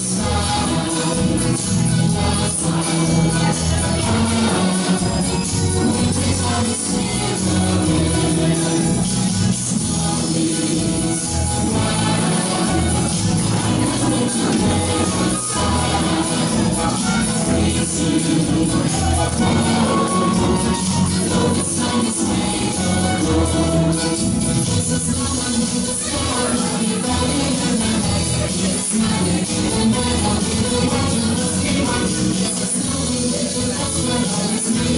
Sweet. Thank you.